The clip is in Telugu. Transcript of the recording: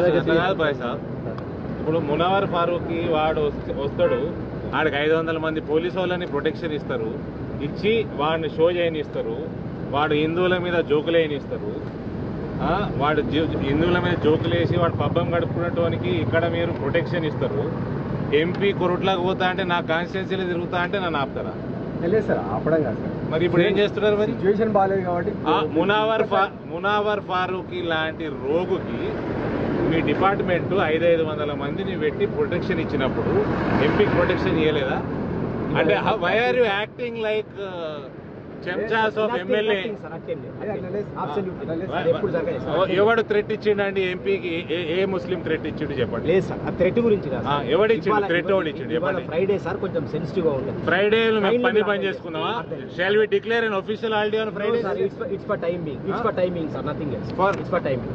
కాదు సాబ్ ఇప్పుడు మునవర్ ఫారూక్ వాడు వస్తే- వస్తాడు ఆడికి ఐదు వందల మంది పోలీసు వాళ్ళని ప్రొటెక్షన్ ఇస్తారు ఇచ్చి వాడిని షో చేయనిస్తారు వాడు హిందువుల మీద జోకులు వేయనిస్తారు వాడు జీ- హిందువుల మీద జోకులు వేసి వాడు పబ్బం గడుపుకునేటోనికి ఇక్కడ మీరు ప్రొటెక్షన్ ఇస్తారు ఎంపీ కొరుట్లకు పోతా అంటే నా కాన్స్టిట్యున్సీలో తిరుగుతా అంటే నన్ను ఆపుతారా? లేదు సార్ ఆపడం కాదు సార్. మరి ఇప్పుడు ఏం చేస్తున్నారు మరి? సిచ్యువేషన్ బాగాలేదు కాబట్టి మునావర్ మునావర్ ఫారూక్ లాంటి రోగుకి మీ డిపార్ట్మెంట్ ఐదు ఐదు వందల మందిని పెట్టి ప్రొటెక్షన్ ఇచ్చినప్పుడు ఎంపీకి ప్రొటెక్షన్ ఇవ్వలేదా. అంటే why are you acting like chenchas of MLA. ఎప్పుడు జరగలేదు సార్. ఎవడు థ్రెట్ ఇచ్చిండండి? ఎంపీకి ఏ- ఏ ముస్లిం థ్రెట్ ఇచ్చిండు చెప్పండి? లేదు సార్ ఆ థ్రెట్ గురించి. ఎవడు ఇచ్చిండు? threat ఎవడు ఇచ్చిండు? చెప్పండి. ఫ్రైడే సార్ కొంచెం సెన్సిటివ్గా ఉంటుంది ఫ్రైడే మేము పని పని చేసుకుందామా. Shall we declare an official holiday on Friday sir it's for timing it's for timing sir nothing else For- it's for timing